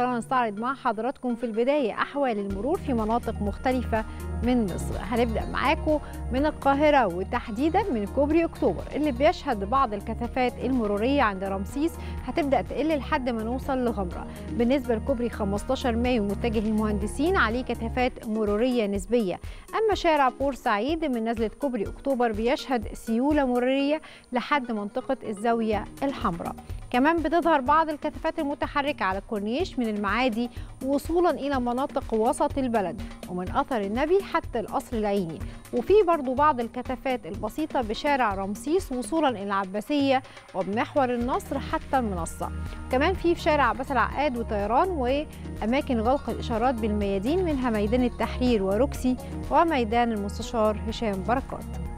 خلونا نستعرض مع حضراتكم في البداية أحوال المرور في مناطق مختلفة من مصر. هنبدأ معاكم من القاهرة وتحديدا من كوبري أكتوبر اللي بيشهد بعض الكثافات المرورية عند رمسيس. هتبدأ تقل لحد ما نوصل لغمرة. بالنسبة لكوبري 15 مايو متجه المهندسين عليه كثافات مرورية نسبية. أما شارع بورسعيد من نزلة كوبري أكتوبر بيشهد سيولة مرورية لحد منطقة الزاوية الحمراء. كمان بتظهر بعض الكثافات المتحركة على الكورنيش من المعادي وصولا إلى مناطق وسط البلد ومن أثر النبي حتى القصر العيني. وفي برضو بعض الكثافات البسيطة بشارع رمسيس وصولا إلى العباسية وبمحور النصر حتى المنصة. كمان في في شارع عباس العقاد وطيران وأماكن غلق الإشارات بالميادين منها ميدان التحرير وروكسي وميدان المستشار هشام بركات.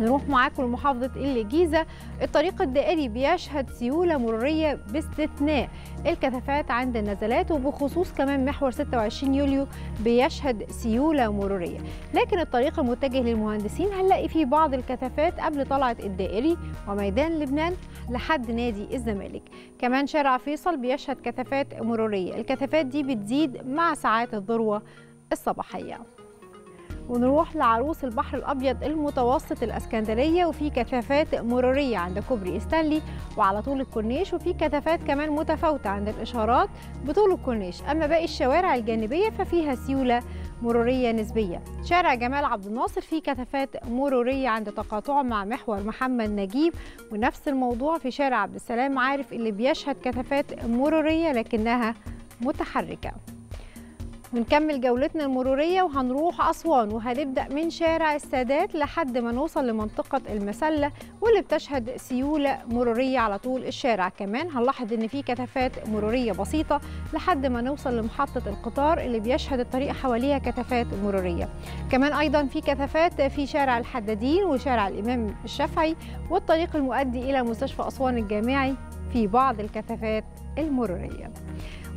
نروح معاكم لمحافظة الجيزة الطريق الدائري بيشهد سيولة مرورية باستثناء. الكثافات عند النزلات وبخصوص كمان محور 26 يوليو بيشهد سيولة مرورية. لكن الطريق المتجه للمهندسين هنلاقي فيه بعض الكثافات قبل طلعة الدائري وميدان لبنان لحد نادي الزمالك. كمان شارع فيصل بيشهد كثافات مرورية. الكثافات دي بتزيد مع ساعات الذروة الصباحية. ونروح لعروس البحر الأبيض المتوسط الإسكندرية وفي كثافات مرورية عند كوبري ستانلي وعلى طول الكورنيش وفي كثافات كمان متفاوتة عند الإشارات بطول الكورنيش. أما باقي الشوارع الجانبية ففيها سيولة مرورية نسبية. شارع جمال عبد الناصر فيه كثافات مرورية عند تقاطعه مع محور محمد نجيب. ونفس الموضوع في شارع عبد السلام عارف اللي بيشهد كثافات مرورية لكنها متحركة. ونكمل جولتنا المرورية وهنروح أسوان وهنبدأ من شارع السادات لحد ما نوصل لمنطقة المسلة واللي بتشهد سيولة مرورية على طول الشارع. كمان هنلاحظ إن في كثافات مرورية بسيطة لحد ما نوصل لمحطة القطار اللي بيشهد الطريق حواليها كثافات مرورية. كمان أيضا في كثافات في شارع الحدادين وشارع الإمام الشافعي والطريق المؤدي إلى مستشفى أسوان الجامعي في بعض الكثافات المرورية.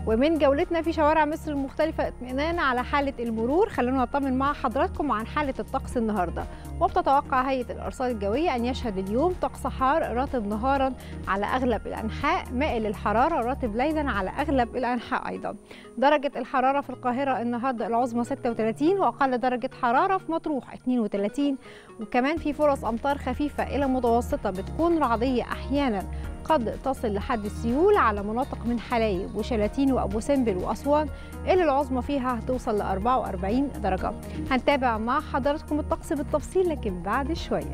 ومن جولتنا في شوارع مصر المختلفة اطمئنان على حالة المرور. خلونا نطمن مع حضراتكم عن حالة الطقس النهاردة. وبتتوقع هيئة الأرصاد الجوية أن يشهد اليوم طقس حار رطب نهارا على أغلب الأنحاء مائل الحرارة رطب ليلا على أغلب الأنحاء أيضا. درجة الحرارة في القاهرة النهاردة العظمى 36 وأقل درجة حرارة في مطروح 32 وكمان في فرص أمطار خفيفة إلى متوسطة بتكون رعدية أحيانا قد تصل لحد السيول على مناطق من حلايب وشلاتين وأبو سمبل وأسوان اللي العظمى فيها هتوصل ل 44 درجة. هنتابع مع حضراتكم الطقس بالتفصيل لكن بعد شوية.